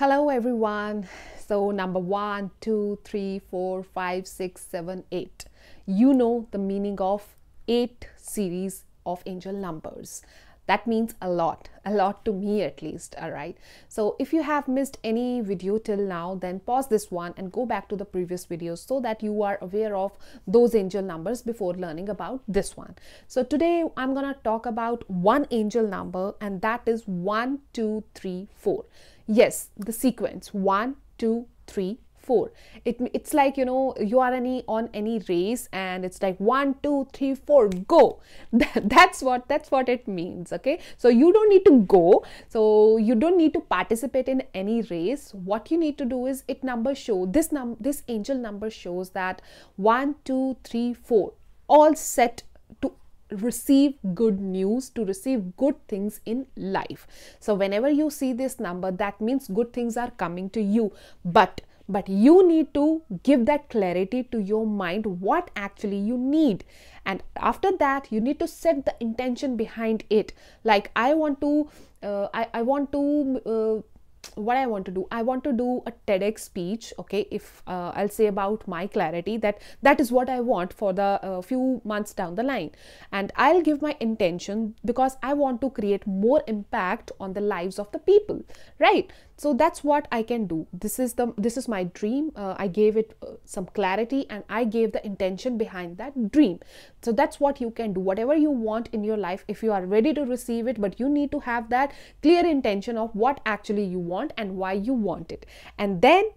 Hello everyone. So number one, two, three, four, five, six, seven, eight. You know the meaning of eight series of angel numbers. That means a lot, a lot to me at least. All right. So if you have missed any video till now, then pause this one and go back to the previous videos so that you are aware of those angel numbers before learning about this one. So today I'm gonna talk about one angel number and that is one, two, three, four yes the sequence. One two three four. It, it's like you know you are any on any race and it's like one two three four go. That's what that's what it means okay? So you don't need to go. So you don't need to participate in any race. What you need to do is it number show this num this angel number shows that one two three four all set receive good news, to receive good things in life. So whenever you see this number, that means good things are coming to you. But but you need to give that clarity to your mind what actually you need and after that you need to set the intention behind it like i want to uh, I, I want to uh, what I want to do. I want to do a TEDx speech. Okay, if uh, I'll say about my clarity that that is what I want for the uh, few months down the line, and I'll give my intention because I want to create more impact on the lives of the people. Right so that's what i can do. This is the this is my dream. Uh, i gave it uh, some clarity and i gave the intention behind that dream. So that's what you can do. Whatever you want in your life if you are ready to receive it but you need to have that clear intention of what actually you want and why you want it. And then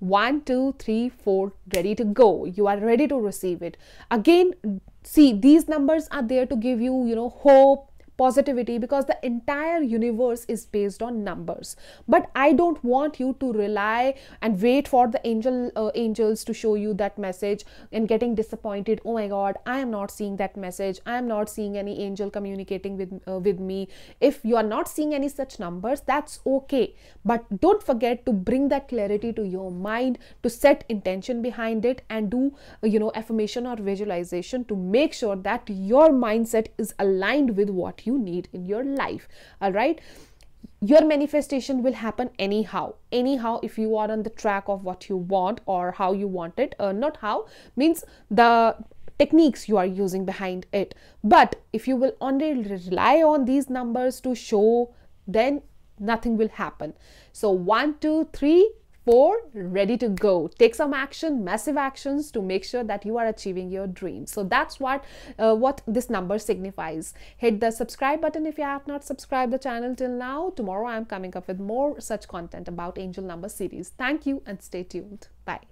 one two three four ready to go. You are ready to receive it. Again see these numbers are there to give you you know hope positivity because the entire universe is based on numbers. But i don't want you to rely and wait for the angel uh, angels to show you that message and getting disappointed. Oh my god i am not seeing that message. I am not seeing any angel communicating with uh, with me. If you are not seeing any such numbers that's okay. But don't forget to bring that clarity to your mind to set intention behind it and do uh, you know affirmation or visualization to make sure that your mindset is aligned with what you need in your life all right? Your manifestation will happen anyhow. Anyhow if you are on the track of what you want or how you want it uh, not how means the techniques you are using behind it. But if you will only rely on these numbers to show then nothing will happen. So one two three four, ready to go. Take some action, massive actions to make sure that you are achieving your dreams. So that's what uh, what this number signifies. Hit the subscribe button if you have not subscribed the channel till now. Tomorrow I'm coming up with more such content about angel number series. Thank you and stay tuned. Bye.